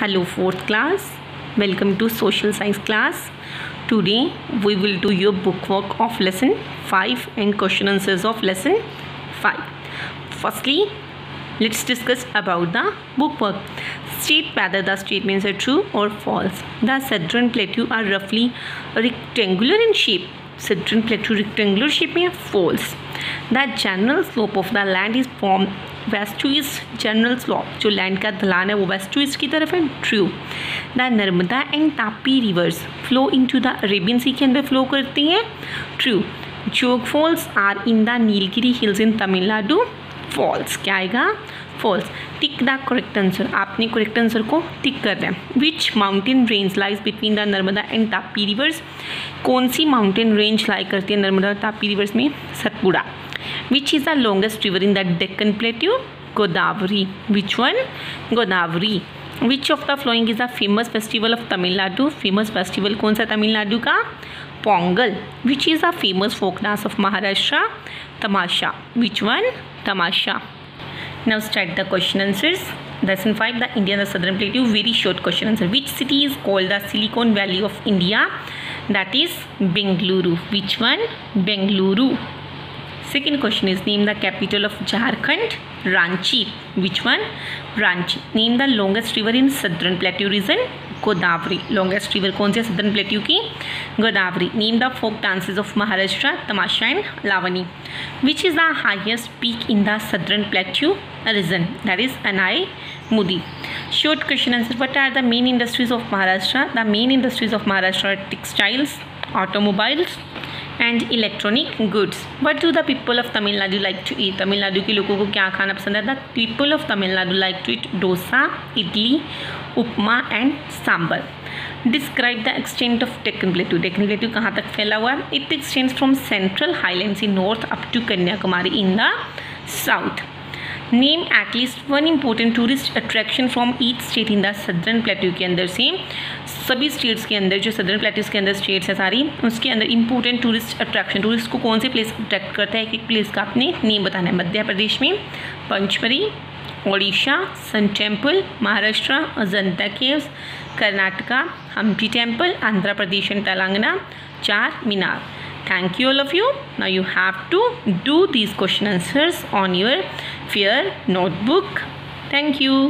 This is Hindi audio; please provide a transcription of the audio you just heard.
hello fourth class. Welcome to social science class. Today we will do your bookwork of lesson 5 and question answers of lesson 5 firstly let's discuss about the bookwork. State whether the statements are true or false. The southern plateau are roughly rectangular in shape. Southern plateau rectangular shape में false. The general slope of the land is from west east general slope जो लैंड का ढलान है, वो वेस्ट ईस्ट की तरफ़ है true the Narmada and Tapi rivers flow into the Arabian sea के अंदर फ्लो करती हैं true Jog falls are in the Nilgiri hills in Tamil Nadu falls क्या आएगा? Falls tick the correct answer आपने करेक्ट आंसर को टिक कर दें which mountain range lies between the Narmada and Tapi rivers कौन सी माउंटेन रेंज लाई करती है नर्मदा और तापी रिवर्स में? Satpura. Which is the longest river in the Deccan plateau Godavari. Which one Godavari. Which of the flowing is the famous festival of Tamil Nadu famous festival कौन सा तमिलनाडु का? Pongal which is the famous folk dance of Maharashtra Tamasha which one Tamasha now start the question answers. Lesson 5 the india and the southern plateau very short question answer. Which city is called the silicon valley of india? That is bengaluru. Which one? Bengaluru. Second question is name the capital of jharkhand ranchi. Which one? Ranchi. Name the longest river in southern plateau region Godavari longest river कौन सी है? सदर्न प्लेट्यू की Godavari. Name the folk dances of Maharashtra Tamasha and Lavani which is the highest peak in the southern plateau region that is Anai Mudi short question answer what are the main industries of Maharashtra the main industries of Maharashtra textiles automobiles and electronic goods what do the people of Tamil Nadu like to eat Tamil Nadu के लोगों को क्या खाना पसंद है the people of Tamil Nadu like to eat dosa idli upma and sambar describe the extent of Deccan plateau Deccan plateau कहाँ तक फैला हुआ है it extend from central highlands in north up to Kanyakumari in the south name at least one important tourist attraction from each state in the southern plateau के अंदर से सभी स्टेट्स के अंदर, जो सदर्न प्लेटिस के अंदर स्टेट्स हैं सारी, उसके अंदर इंपॉर्टेंट टूरिस्ट अट्रैक्शन टूरिस्ट को कौन से प्लेस अट्रैक्ट करता है एक एक प्लेस का आपने नेम बताना है। मध्य प्रदेश में Pachmarhi Odisha sun temple Maharashtra, Ajanta caves Karnataka Hampi temple Andhra Pradesh and Telangana, Charminar. Thank you all of you. Now you have to do these question answers on your fair notebook. Thank you.